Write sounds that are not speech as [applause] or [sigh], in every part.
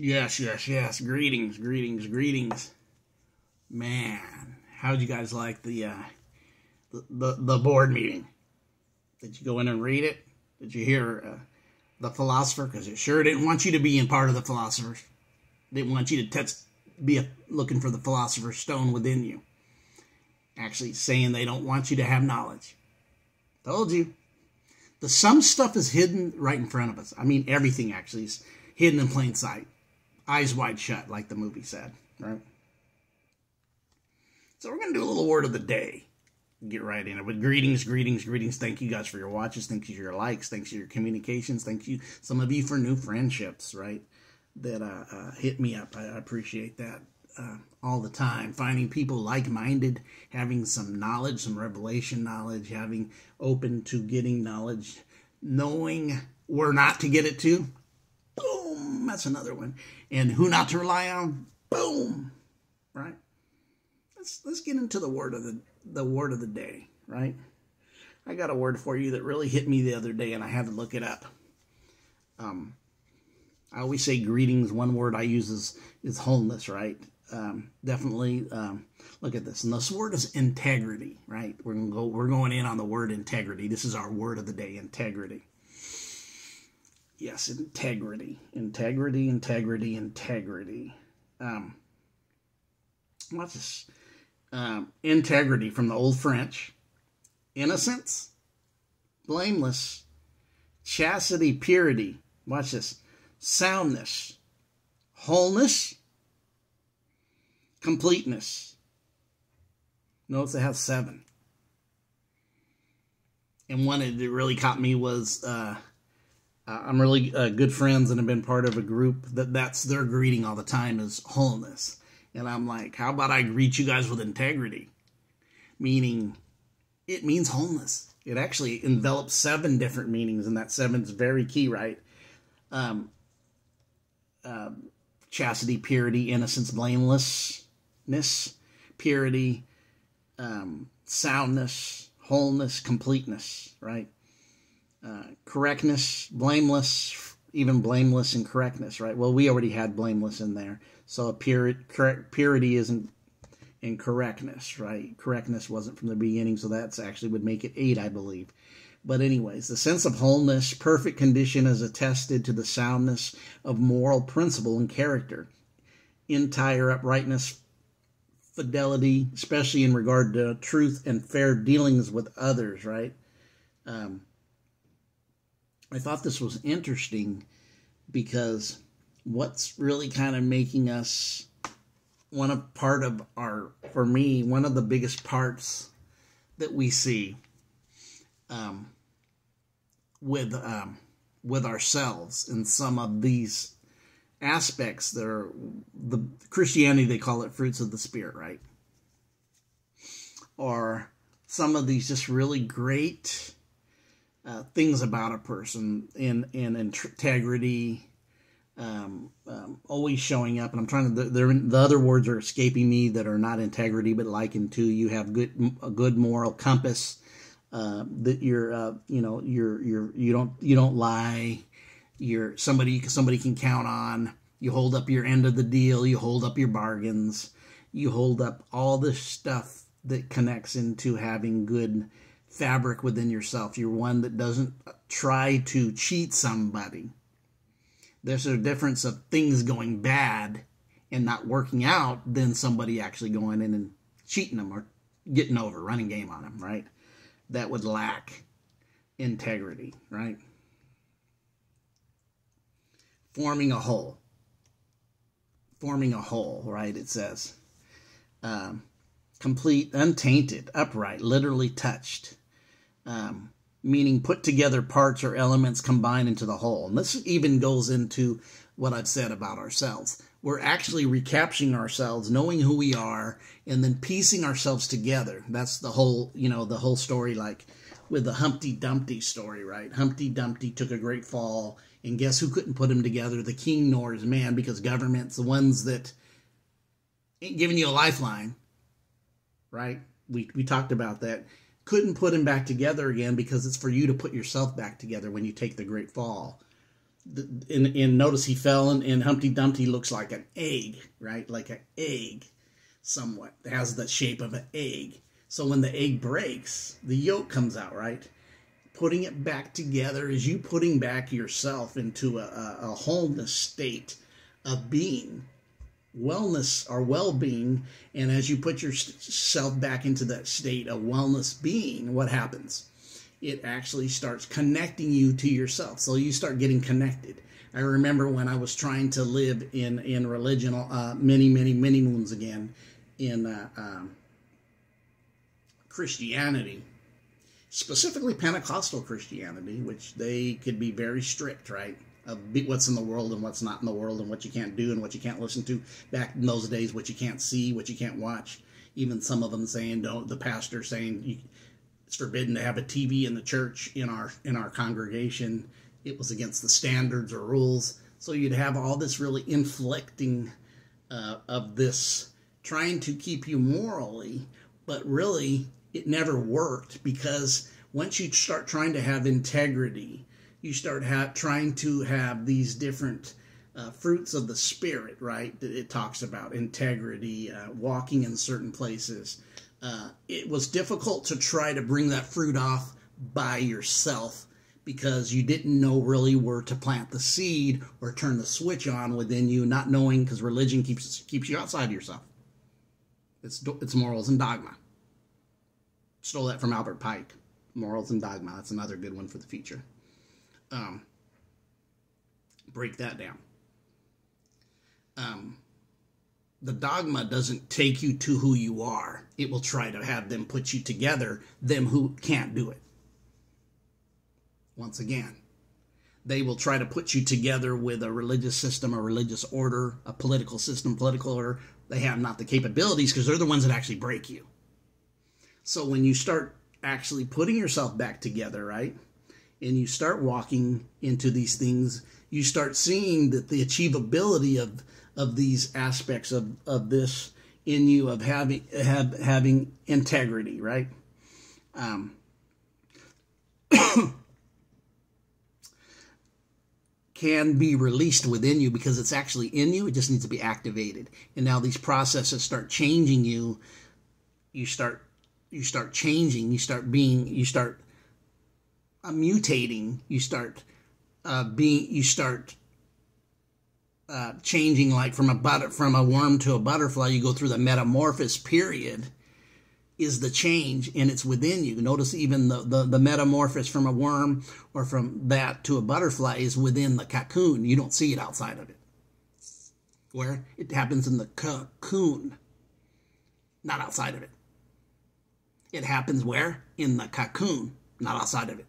Yes, yes, yes. Greetings, greetings, greetings. Man, how'd you guys like the uh, the, the, board meeting? Did you go in and read it? Did you hear uh, the philosopher? Because it sure didn't want you to be in part of the philosophers. Didn't want you to test, be a, looking for the philosopher's stone within you. Actually, saying they don't want you to have knowledge. Told you. The some stuff is hidden right in front of us. I mean, everything actually is hidden in plain sight eyes wide shut, like the movie said, right? So we're going to do a little word of the day. Get right in it with greetings, greetings, greetings. Thank you guys for your watches. Thank you for your likes. Thanks for your communications. Thank you, some of you, for new friendships, right? That uh, uh, hit me up. I, appreciate that uh, all the time. Finding people like minded, having some knowledge, some revelation knowledge, having open to getting knowledge, knowing where not to get it to. That's another one and who not to rely on. Boom, right? Let's let's get into the word of the the word of the day, right? I got a word for you that really hit me the other day, and I had to look it up. Um, I always say greetings. One word I use is is wholeness, right? Um, definitely um, look at this. And this word is integrity, right? We're gonna go. We're going in on the word integrity. This is our word of the day: integrity. Yes, integrity, integrity, integrity, integrity. Um, what's this? Um, integrity from the Old French. Innocence, blameless, chastity, purity. Watch this. Soundness, wholeness, completeness. Notice they have seven. And one that really caught me was uh, uh, I'm really uh, good friends and have been part of a group that that's their greeting all the time is wholeness. And I'm like, how about I greet you guys with integrity? Meaning, it means wholeness. It actually envelops seven different meanings, and that seven's very key, right? Um, uh, chastity, purity, innocence, blamelessness, purity, um, soundness, wholeness, completeness, right? Uh, correctness, blameless, even blameless and correctness, right? Well, we already had blameless in there. So pure, purity isn't in correctness, right? Correctness wasn't from the beginning, so that's actually would make it eight, I believe. But, anyways, the sense of wholeness, perfect condition is attested to the soundness of moral principle and character, entire uprightness, fidelity, especially in regard to truth and fair dealings with others, right? Um, I thought this was interesting because what's really kind of making us one of part of our for me one of the biggest parts that we see um, with um, with ourselves in some of these aspects that are the Christianity they call it fruits of the spirit right? Or some of these just really great uh, things about a person in in integrity, um, um, always showing up. And I'm trying to the, the other words are escaping me that are not integrity, but likened to you have good a good moral compass. Uh, that you're uh, you know you're you're you don't you don't lie. You're somebody somebody can count on. You hold up your end of the deal. You hold up your bargains. You hold up all this stuff that connects into having good fabric within yourself. You're one that doesn't try to cheat somebody. There's a difference of things going bad and not working out than somebody actually going in and cheating them or getting over, running game on them, right? That would lack integrity, right? Forming a whole. Forming a whole, right? It says. Um, complete, untainted, upright, literally touched um, meaning put together parts or elements combined into the whole. And this even goes into what I've said about ourselves. We're actually recapturing ourselves, knowing who we are, and then piecing ourselves together. That's the whole, you know, the whole story, like with the Humpty Dumpty story, right? Humpty Dumpty took a great fall, and guess who couldn't put him together? The king nor his man, because government's the ones that ain't giving you a lifeline, right? We we talked about that couldn't put him back together again because it's for you to put yourself back together when you take the great fall. and, and notice he fell and, and Humpty Dumpty looks like an egg, right? Like an egg, somewhat. It has the shape of an egg. So when the egg breaks, the yolk comes out, right? Putting it back together is you putting back yourself into a, a, a wholeness state of being, wellness or well being. And as you put yourself back into that state of wellness being, what happens? it actually starts connecting you to yourself. So you start getting connected. I remember when I was trying to live in in religion uh, many many many moons again in uh, um, Christianity, specifically Pentecostal Christianity, which they could be very strict, right? Of what's in the world and what's not in the world, and what you can't do and what you can't listen to. Back in those days, what you can't see, what you can't watch. Even some of them saying, "Don't." The pastor saying, it's forbidden to have a TV in the church in our in our congregation. It was against the standards or rules. So you'd have all this really inflicting uh, of this, trying to keep you morally, but really it never worked because once you start trying to have integrity, you start ha- trying to have these different uh, fruits of the spirit, right? That it talks about integrity, uh, walking in certain places, uh, it was difficult to try to bring that fruit off by yourself because you didn't know really where to plant the seed or turn the switch on within you, not knowing because religion keeps keeps you outside of yourself. It's it's morals and dogma. Stole that from Albert Pike. Morals and dogma. That's another good one for the future. Um, break that down. Um, the dogma doesn't take you to who you are. It will try to have them put you together, them who can't do it. Once again, they will try to put you together with a religious system, a religious order, a political system, political order. They have not the capabilities because they're the ones that actually break you. So when you start actually putting yourself back together, right? And you start walking into these things, you start seeing that the achievability of of these aspects of, of this in you of having have, having integrity, right? Um, [coughs] can be released within you because it's actually in you. It just needs to be activated. And now these processes start changing you. You start you start changing. You start being. You start uh, mutating. You start uh, being. You start uh, changing like from a butter from a worm to a butterfly you go through the metamorphosis period is the change and it's within you. Notice even the, the, the metamorphosis from a worm or from that to a butterfly is within the cocoon. You don't see it outside of it. Where? It happens in the cocoon not outside of it. It happens where? In the cocoon not outside of it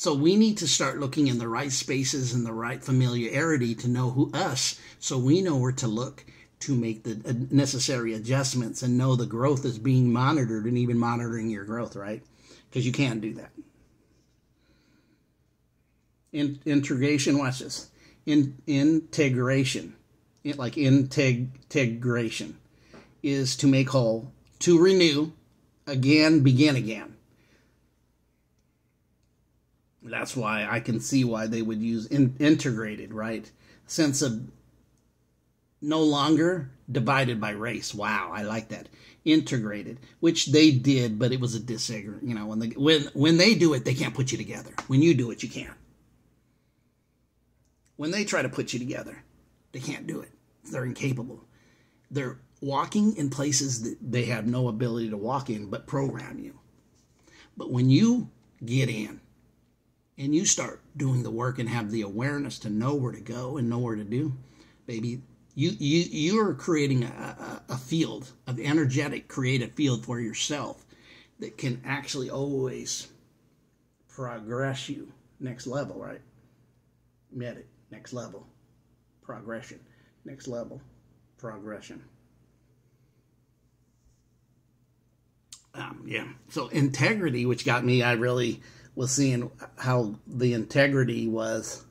so we need to start looking in the right spaces and the right familiarity to know who us, so we know where to look to make the uh, necessary adjustments and know the growth is being monitored and even monitoring your growth, right? Because you can't do that. In, integration, watch this. In, integration, like integ, integration, is to make whole, to renew, again, begin again. That's why I can see why they would use in, integrated, right? Sense of no longer divided by race. Wow, I like that. Integrated, which they did, but it was a disagreement. You know, when they when when they do it, they can't put you together. When you do it, you can. When they try to put you together, they can't do it. They're incapable. They're walking in places that they have no ability to walk in, but program you. But when you get in, and you start doing the work and have the awareness to know where to go and know where to do, baby, you you you are creating a, a, a field of energetic creative field for yourself that can actually always progress you next level, right? Medic, next level, progression, next level, progression. Um, yeah. So integrity, which got me, I really was seeing how the integrity was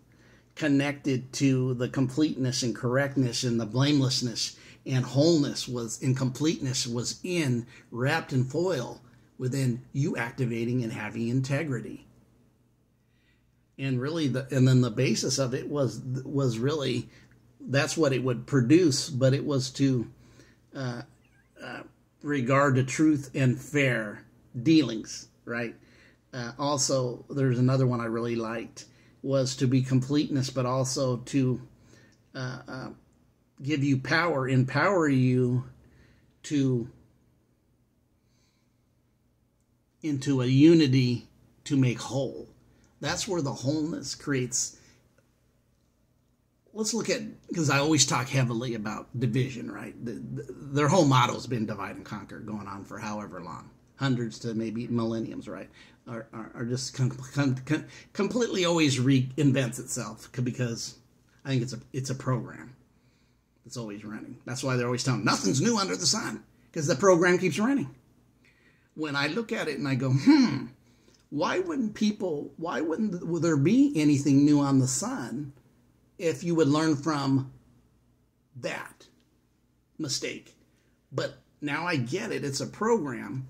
connected to the completeness and correctness and the blamelessness and wholeness was in completeness was in wrapped in foil within you activating and having integrity and really the and then the basis of it was was really that's what it would produce, but it was to uh, uh, regard to truth and fair dealings, right? Uh, also, there's another one I really liked was to be completeness, but also to uh, uh, give you power, empower you to into a unity to make whole. That's where the wholeness creates. Let's look at because I always talk heavily about division, right? The, the, their whole motto has been divide and conquer, going on for however long, hundreds to maybe millenniums, right? Are, are, are just com- com- com- completely always reinvents itself because I think it's a it's a program that's always running. That's why they're always telling nothing's new under the sun because the program keeps running. When I look at it and I go, hmm, why wouldn't people? Why wouldn't would there be anything new on the sun if you would learn from that mistake? But now I get it. It's a program.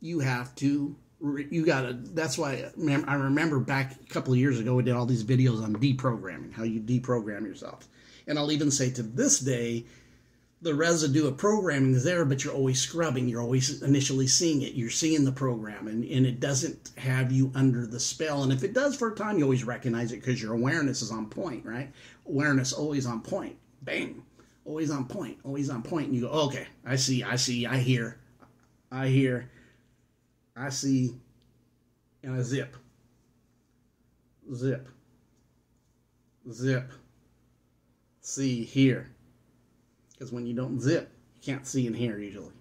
You have to you gotta that's why i remember back a couple of years ago we did all these videos on deprogramming how you deprogram yourself. And i'll even say to this day the residue of programming is there but you're always scrubbing you're always initially seeing it you're seeing the program and, and it doesn't have you under the spell. And if it does for a time you always recognize it because your awareness is on point right? Awareness always on point bang always on point always on point and you go okay i see i see i hear i hear I see in a zip. Zip. Zip. See here. Because when you don't zip, you can't see and hear usually.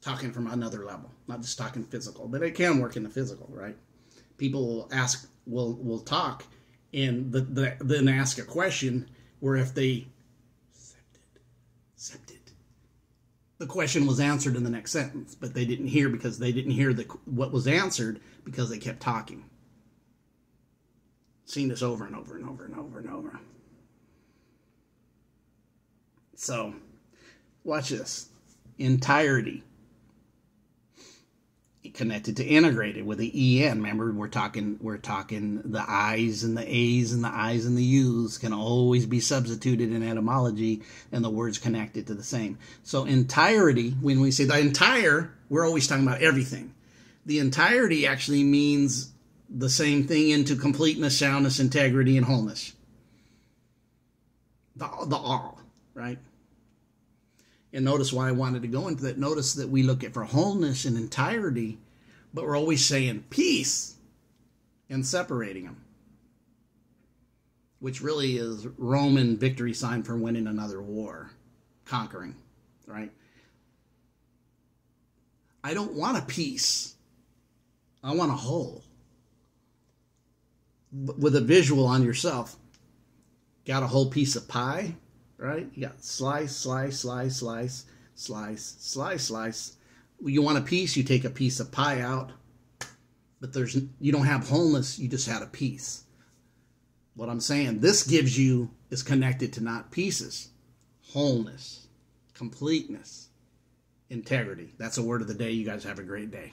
Talking from another level, not just talking physical, but it can work in the physical, right? People will ask, will will talk, and the, the, then ask a question where if they the question was answered in the next sentence, but they didn't hear because they didn't hear the what was answered because they kept talking. Seen this over and over and over and over and over. So, watch this. Entirety connected to integrated with the en. Remember, we're talking we're talking the i's and the a's and the i's and the u's can always be substituted in etymology, and the words connected to the same. So entirety, when we say the entire, we're always talking about everything. The entirety actually means the same thing into completeness, soundness, integrity, and wholeness. The, the all, right? And notice why I wanted to go into that. Notice that we look at for wholeness and entirety but we're always saying peace and separating them, which really is Roman victory sign for winning another war, conquering, right? I don't want a piece. I want a whole. With a visual on yourself. Got a whole piece of pie, right? You got slice, slice, slice, slice, slice, slice, slice you want a piece, you take a piece of pie out, but there's you don't have wholeness, you just had a piece. What I'm saying, this gives you is connected to not pieces, wholeness, completeness, integrity. That's a word of the day. You guys have a great day.